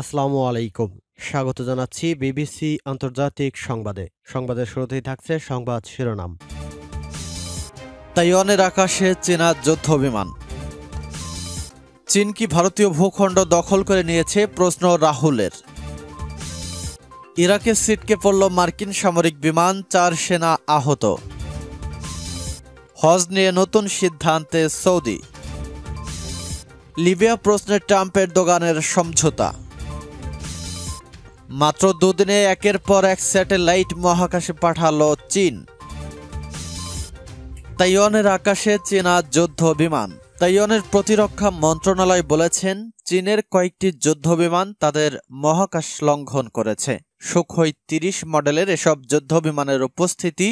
আসসালামু আলাইকুম। স্বাগত জানাচ্ছি বিবিসি আন্তর্জাতিক সংবাদে। সংবাদের শুরুতেই থাকছে সংবাদ শিরোনাম। তাইওয়ানের আকাশে চীনা যুদ্ধ বিমান। চীন কি ভারতীয় ভূখণ্ড দখল করে নিয়েছে প্রশ্ন রাহুলের। ইরাকে সিটকে পড়ল মার্কিন সামরিক বিমান, চার সেনা আহত। হজ নিয়ে নতুন সিদ্ধান্তে সৌদি। লিবিয়া প্রশ্নে ট্রাম্পের দোকানের সমঝোতা। মাত্র দুদিনে একের পর এক স্যাটেলাইট মহাকাশে পাঠালো চীন। তাইওয়ানের আকাশে চীনা যুদ্ধ বিমান। তাইওয়ানের প্রতিরক্ষা মন্ত্রণালয় বলেছেন, চীনের কয়েকটি যুদ্ধ বিমান তাদের মহাকাশ লঙ্ঘন করেছে। সুখই তিরিশ মডেলের এসব যুদ্ধ বিমানের উপস্থিতি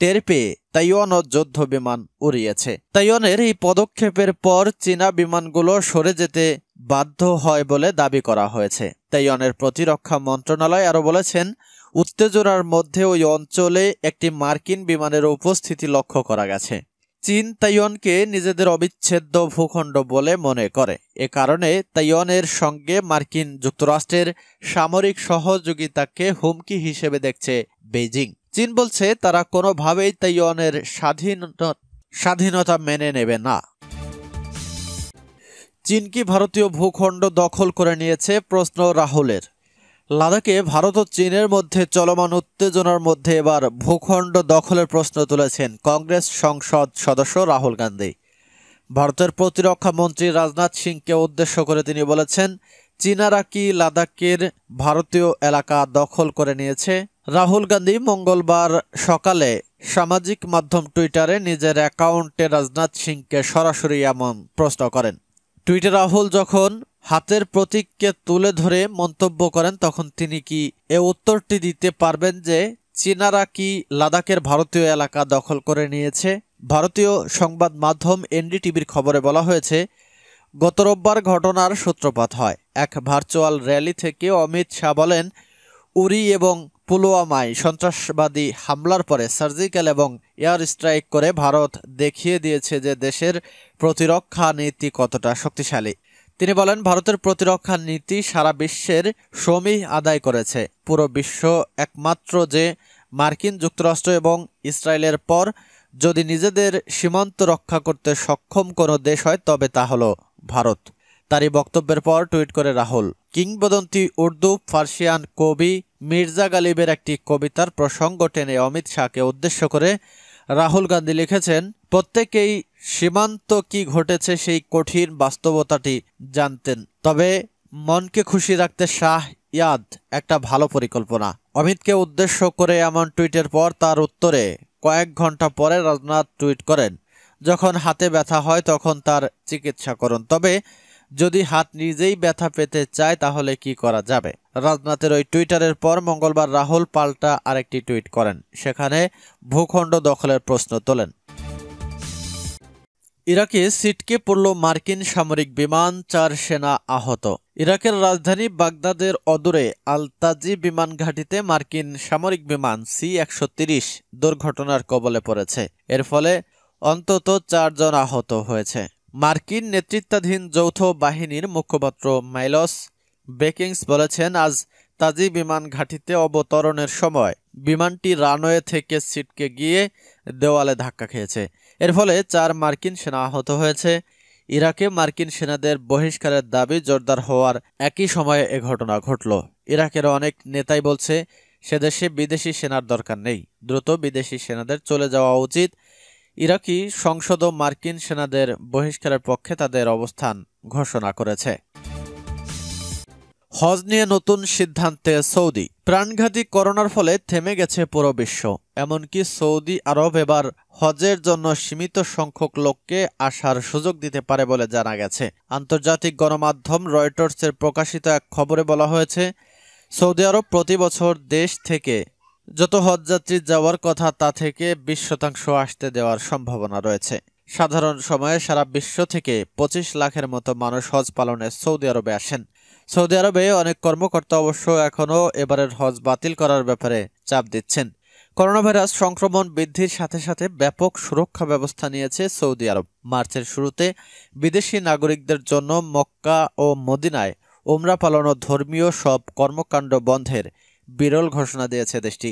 টের পেয়ে তাইওয়ানও যুদ্ধ বিমান উড়িয়েছে। তাইওয়ানের এই পদক্ষেপের পর চীনা বিমানগুলো সরে যেতে বাধ্য হয় বলে দাবি করা হয়েছে। তাইওয়ানের প্রতিরক্ষা মন্ত্রণালয় আরও বলেছেন, উত্তেজনার মধ্যে ওই অঞ্চলে একটি মার্কিন বিমানের উপস্থিতি লক্ষ্য করা গেছে। চীন তাইওয়ানকে নিজেদের অবিচ্ছেদ্য ভূখণ্ড বলে মনে করে। এ কারণে তাইওয়ানের সঙ্গে মার্কিন যুক্তরাষ্ট্রের সামরিক সহযোগিতাকে হুমকি হিসেবে দেখছে বেজিং চীন বলছে, তারা কোনোভাবেই তাইওয়ানের স্বাধীনতা স্বাধীনতা মেনে নেবে না। চীন কি ভারতীয় ভূখণ্ড দখল করে নিয়েছে প্রশ্ন রাহুলের। লাদাখে ভারত ও চীনের মধ্যে চলমান উত্তেজনার মধ্যে এবার ভূখণ্ড দখলের প্রশ্ন তুলেছেন কংগ্রেস সংসদ সদস্য রাহুল গান্ধী। ভারতের প্রতিরক্ষা মন্ত্রী রাজনাথ সিংকে উদ্দেশ্য করে তিনি বলেছেন, চীনারা কি লাদাখের ভারতীয় এলাকা দখল করে নিয়েছে? রাহুল গান্ধী মঙ্গলবার সকালে সামাজিক মাধ্যম টুইটারে নিজের অ্যাকাউন্টে রাজনাথ সিংকে সরাসরি এমন প্রশ্ন করেন। টুইটে রাহুল যখন হাতের প্রতীককে তুলে ধরে মন্তব্য করেন, তখন তিনি কি এ উত্তরটি দিতে পারবেন যে চীনারা কি লাদাখের ভারতীয় এলাকা দখল করে নিয়েছে? ভারতীয় সংবাদ মাধ্যম এনডিটিভির খবরে বলা হয়েছে, গত রোববার ঘটনার সূত্রপাত হয়। এক ভার্চুয়াল র্যালি থেকে অমিত শাহ বলেন, উরি এবং পুলওয়ামায় সন্ত্রাসবাদী হামলার পরে সার্জিক্যাল এবং এয়ার স্ট্রাইক করে ভারত দেখিয়ে দিয়েছে যে দেশের প্রতিরক্ষা নীতি কতটা শক্তিশালী। তিনি বলেন, ভারতের প্রতিরক্ষা নীতি সারা বিশ্বের সমী আদায় করেছে। পুরো বিশ্ব একমাত্র যে মার্কিন যুক্তরাষ্ট্র এবং ইসরায়েলের পর, যদি নিজেদের সীমান্ত রক্ষা করতে সক্ষম কোনো দেশ হয়, তবে তা হল ভারত। তারই বক্তব্যের পর টুইট করে রাহুল, কিংবদন্তি উর্দু, ফার্সিয়ান কবি মির্জা গালিবের একটি কবিতার প্রসঙ্গ টেনে অমিত শাহকে উদ্দেশ্য করে রাহুল গান্ধী লিখেছেন, প্রত্যেকেই সীমান্ত কি ঘটেছে সেই কঠিন বাস্তবতাটি জানতেন। তবে মনকে খুশি রাখতে শাহ ইয়াদ একটা ভালো পরিকল্পনা। অমিতকে উদ্দেশ্য করে এমন টুইটের পর তার উত্তরে কয়েক ঘণ্টা পরে রাজনাথ টুইট করেন, যখন হাতে ব্যথা হয় তখন তার চিকিৎসা করুন। তবে যদি হাত নিজেই ব্যথা পেতে চায় তাহলে কি করা যাবে? রাজনাথের ওই টুইটারের পর মঙ্গলবার রাহুল পাল্টা আরেকটি টুইট করেন। সেখানে ভূখণ্ড দখলের প্রশ্ন তোলেন। ইরাকে সিটকে পড়ল মার্কিন সামরিক বিমান, চার সেনা আহত। ইরাকের রাজধানী বাগদাদের অদূরে আলতাজি বিমান ঘাঁটিতে মার্কিন সামরিক বিমান সি একশো তিরিশ দুর্ঘটনার কবলে পড়েছে। এর ফলে অন্তত চারজন আহত হয়েছে। মার্কিন নেতৃত্বাধীন যৌথ বাহিনীর মুখপাত্র মাইলস বেকিংস বলেছেন, আজ তাজি বিমান ঘাঁটিতে অবতরণের সময় বিমানটি রানওয়ে থেকে ছিটকে গিয়ে দেওয়ালে ধাক্কা খেয়েছে। এর ফলে চার মার্কিন সেনা আহত হয়েছে। ইরাকে মার্কিন সেনাদের বহিষ্কারের দাবি জোরদার হওয়ার একই সময়ে এ ঘটনা ঘটল। ইরাকের অনেক নেতাই বলছে, সে দেশে বিদেশি সেনার দরকার নেই। দ্রুত বিদেশি সেনাদের চলে যাওয়া উচিত। ইরাকি সংসদ মার্কিন সেনাদের বহিষ্কারের পক্ষে তাদের অবস্থান ঘোষণা করেছে। হজ নিয়ে নতুন সিদ্ধান্তে সৌদি। প্রাণঘাতী করোনার ফলে থেমে গেছে পুরো বিশ্ব। এমনকি সৌদি আরব এবার হজের জন্য সীমিত সংখ্যক লোককে আসার সুযোগ দিতে পারে বলে জানা গেছে। আন্তর্জাতিক গণমাধ্যম রয়টার্সের প্রকাশিত এক খবরে বলা হয়েছে, সৌদি আরব প্রতি বছর দেশ থেকে যত হজযাত্রী যাওয়ার কথা তা থেকে বিশ শতাংশ আসতে দেওয়ার সম্ভাবনা রয়েছে। সাধারণ সময়ে সারা বিশ্ব থেকে পঁচিশ লাখের মতো মানুষ হজ পালনে সৌদি আরবে আসেন। সৌদি আরবে অনেক কর্মকর্তা অবশ্য এখনও এবারের হজ বাতিল করার ব্যাপারে চাপ দিচ্ছেন। করোনাভাইরাস সংক্রমণ বৃদ্ধির সাথে সাথে ব্যাপক সুরক্ষা ব্যবস্থা নিয়েছে সৌদি আরব। মার্চের শুরুতে বিদেশি নাগরিকদের জন্য মক্কা ও মদিনায় ওমরা পালন ধর্মীয় সব কর্মকাণ্ড বন্ধের বিরল ঘোষণা দিয়েছে দেশটি।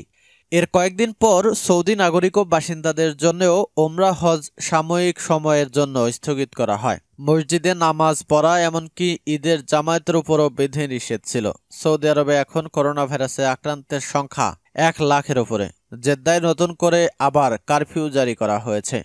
এর কয়েকদিন পর সৌদি নাগরিক ও বাসিন্দাদের জন্যও ওমরা হজ সাময়িক সময়ের জন্য স্থগিত করা হয়। মসজিদে নামাজ পড়া এমনকি ঈদের জামায়াতের উপরও বিধি নিষেধ ছিল। সৌদি আরবে এখন করোনা ভাইরাসে আক্রান্তের সংখ্যা এক লাখের উপরে। জেদ্দায় নতুন করে আবার কারফিউ জারি করা হয়েছে।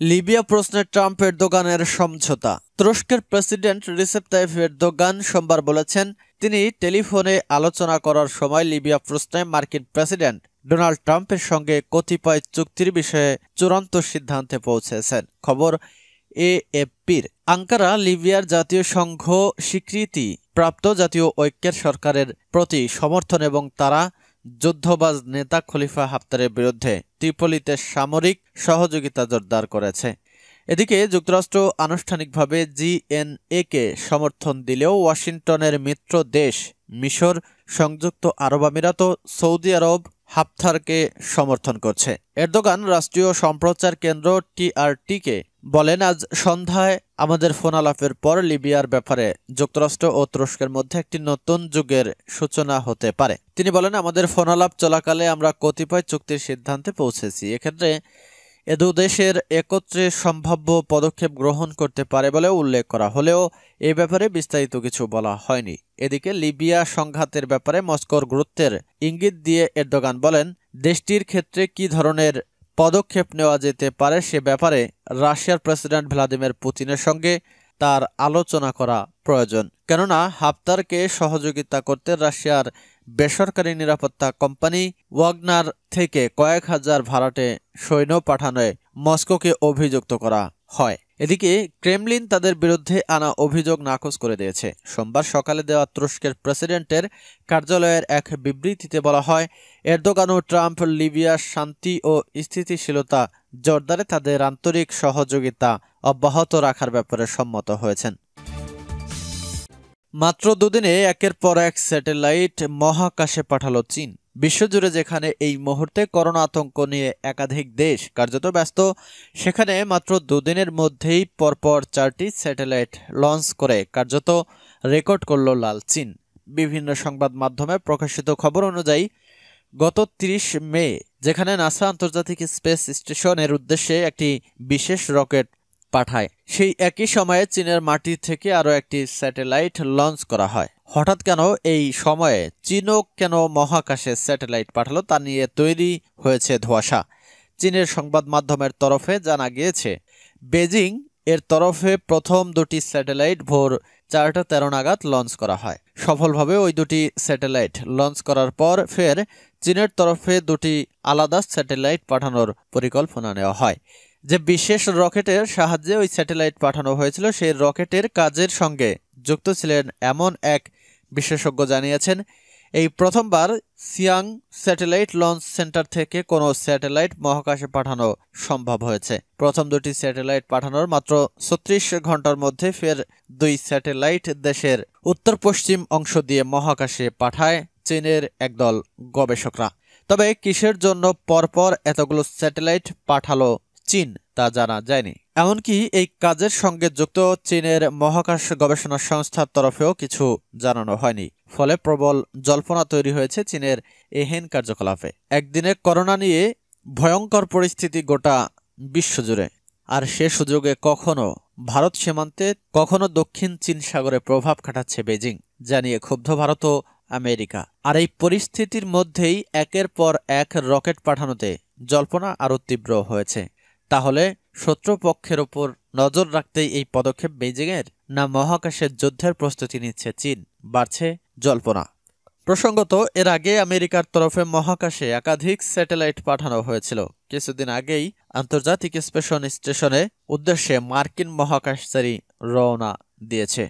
লিবিয়া প্রশ্নে ট্রাম্প এরদোগানের সমঝোতা। তুরস্কের প্রেসিডেন্ট রিসেপ তাইফ এরদোগান সোমবার বলেছেন তিনি টেলিফোনে আলোচনা করার সময় লিবিয়া প্রশ্নে মার্কিন প্রেসিডেন্ট ডোনাল্ড ট্রাম্পের সঙ্গে কতিপয় চুক্তির বিষয়ে চূড়ান্ত সিদ্ধান্তে পৌঁছেছেন। খবর এএফপির। আঙ্কারা, লিবিয়ার জাতীয় সংঘ স্বীকৃতি প্রাপ্ত জাতীয় ঐক্যের সরকারের প্রতি সমর্থন এবং তারা যুদ্ধবাজ নেতা খলিফা হাফতারের বিরুদ্ধে ত্রিপলিতে সামরিক সহযোগিতা জোরদার করেছে। এদিকে যুক্তরাষ্ট্র আনুষ্ঠানিকভাবে জিএনএকে সমর্থন দিলেও ওয়াশিংটনের মিত্র দেশ মিশর, সংযুক্ত আরব আমিরাত সৌদি আরব হাফথারকে সমর্থন করছে। এরদোগান রাষ্ট্রীয় সম্প্রচার কেন্দ্র টিআরটিকে বলেন, আজ সন্ধ্যায় আমাদের ফোন আলাপের পর লিবিয়ার ব্যাপারে যুক্তরাষ্ট্র ও তুরস্কের মধ্যে একটি নতুন যুগের সূচনা হতে পারে। তিনি বলেন, আমাদের ফোন আলাপ চলাকালে আমরা কতিপয় চুক্তির সিদ্ধান্তে পৌঁছেছি। এক্ষেত্রে এ দেশের একত্রে সম্ভাব্য পদক্ষেপ গ্রহণ করতে পারে বলে উল্লেখ করা হলেও এ ব্যাপারে বিস্তারিত কিছু বলা হয়নি। এদিকে লিবিয়া সংঘাতের ব্যাপারে মস্কোর গুরুত্বের ইঙ্গিত দিয়ে এরদোগান বলেন, দেশটির ক্ষেত্রে কি ধরনের পদক্ষেপ নেওয়া যেতে পারে সে ব্যাপারে রাশিয়ার প্রেসিডেন্ট ভ্লাদিমির পুতিনের সঙ্গে তার আলোচনা করা প্রয়োজন। কেননা, হাফতারকে সহযোগিতা করতে রাশিয়ার বেসরকারি নিরাপত্তা কোম্পানি ওয়াগনার থেকে কয়েক হাজার ভাড়াটে সৈন্য পাঠানোয় মস্কোকে অভিযুক্ত করা হয়। এদিকে ক্রেমলিন তাদের বিরুদ্ধে আনা অভিযোগ নাকচ করে দিয়েছে। সোমবার সকালে দেওয়া তুরস্কের প্রেসিডেন্টের কার্যালয়ের এক বিবৃতিতে বলা হয়, এরদোগান ও ট্রাম্প লিবিয়ার শান্তি ও স্থিতিশীলতা জোরদারে তাদের আন্তরিক সহযোগিতা অব্যাহত রাখার ব্যাপারে সম্মত হয়েছেন। মাত্র দুদিনে একের পর এক স্যাটেলাইট মহাকাশে পাঠালো চীন। বিশ্বজুড়ে যেখানে এই মুহূর্তে করোনা আতঙ্ক নিয়ে একাধিক দেশ কার্যত ব্যস্ত, সেখানে মাত্র দুদিনের মধ্যেই পরপর চারটি স্যাটেলাইট লঞ্চ করে কার্যত রেকর্ড করল লাল চীন। বিভিন্ন সংবাদ মাধ্যমে প্রকাশিত খবর অনুযায়ী, গত ৩০ মে, যেখানে নাসা আন্তর্জাতিক স্পেস স্টেশনের উদ্দেশ্যে একটি বিশেষ রকেট পাঠায়। সেই একই সময়ে চীনের মাটি থেকে আরও একটি স্যাটেলাইট লঞ্চ করা হয়। হঠাৎ কেন এই সময়ে চীনও কেন মহাকাশে স্যাটেলাইট পাঠালো তা নিয়ে তৈরি হয়েছে ধোয়াশা। চীনের সংবাদ মাধ্যমের তরফে জানা গিয়েছে, বেজিং এর তরফে প্রথম দুটি স্যাটেলাইট ভোর চারটা তেরো নাগাদ লঞ্চ করা হয়। সফলভাবে ওই দুটি স্যাটেলাইট লঞ্চ করার পর ফের চীনের তরফে দুটি আলাদা স্যাটেলাইট পাঠানোর পরিকল্পনা নেওয়া হয়। যে বিশেষ রকেটের সাহায্যে ওই স্যাটেলাইট পাঠানো হয়েছিল, সেই রকেটের কাজের সঙ্গে যুক্ত ছিলেন এমন এক বিশেষজ্ঞ জানিয়েছেন, এই প্রথমবার সিয়াং স্যাটেলাইট লঞ্চ সেন্টার থেকে কোনো স্যাটেলাইট মহাকাশে পাঠানো সম্ভব হয়েছে। প্রথম দুটি স্যাটেলাইট পাঠানোর মাত্র ছত্রিশ ঘণ্টার মধ্যে ফের দুই স্যাটেলাইট দেশের উত্তর পশ্চিম অংশ দিয়ে মহাকাশে পাঠায় চীনের একদল গবেষকরা। তবে কিসের জন্য পরপর এতগুলো স্যাটেলাইট পাঠালো চীন? তা জানা যায়নি। এমনকি এই কাজের সঙ্গে যুক্ত চীনের মহাকাশ গবেষণা সংস্থার তরফেও কিছু জানানো হয়নি। ফলে প্রবল জল্পনা তৈরি হয়েছে চীনের এহেন কার্যকলাপে। একদিনে করোনা নিয়ে ভয়ঙ্কর পরিস্থিতি গোটা বিশ্বজুড়ে আর সে সুযোগে কখনো ভারত সীমান্তে, কখনো দক্ষিণ চীন সাগরে প্রভাব খাটাচ্ছে বেজিং জানিয়ে ক্ষুব্ধ ভারত ও আমেরিকা। আর এই পরিস্থিতির মধ্যেই একের পর এক রকেট পাঠানোতে জল্পনা আরও তীব্র হয়েছে। তাহলে শত্রুপক্ষের ওপর নজর রাখতেই এই পদক্ষেপ বেজিংয়ের না মহাকাশের যুদ্ধের প্রস্তুতি নিচ্ছে চীন। বাড়ছে জল্পনা। প্রসঙ্গত, এর আগে আমেরিকার তরফে মহাকাশে একাধিক স্যাটেলাইট পাঠানো হয়েছিল। কিছুদিন আগেই আন্তর্জাতিক স্পেশন স্টেশনে উদ্দেশ্যে মার্কিন মহাকাশচারী রওনা দিয়েছে।